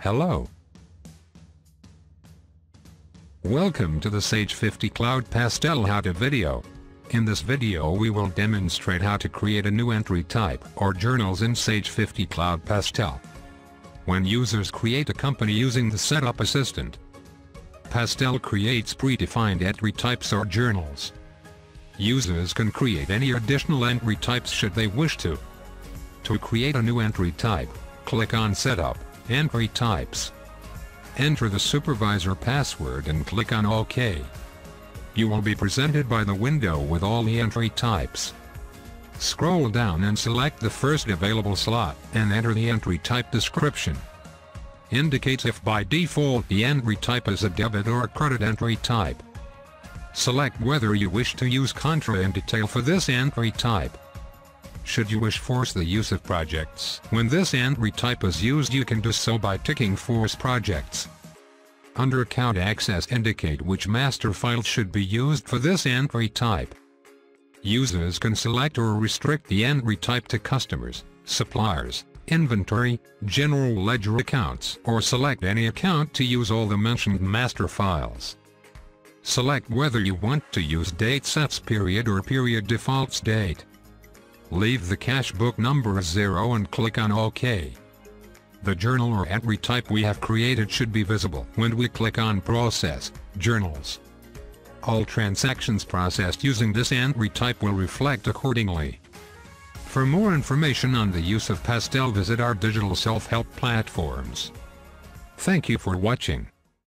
Hello. Welcome to the Sage 50 Cloud Pastel how-to video. In this video we will demonstrate how to create a new entry type or journals in Sage 50 Cloud Pastel. When users create a company using the Setup Assistant, Pastel creates predefined entry types or journals. Users can create any additional entry types should they wish to. To create a new entry type, click on Setup, Entry Types. Enter the supervisor password and click on OK. You will be presented by the window with all the entry types. Scroll down and select the first available slot and enter the entry type description. Indicates if by default the entry type is a debit or a credit entry type. Select whether you wish to use contra in detail for this entry type. Should you wish force the use of projects, when this entry type is used you can do so by ticking force projects. Under account access indicate which master file should be used for this entry type. Users can select or restrict the entry type to customers, suppliers, inventory, general ledger accounts or select any account to use all the mentioned master files. Select whether you want to use date sets period or period defaults date. Leave the cash book number as 0 and click on OK. The journal or entry type we have created should be visible when we click on Process, Journals. All transactions processed using this entry type will reflect accordingly. For more information on the use of Pastel visit our digital self-help platforms. Thank you for watching.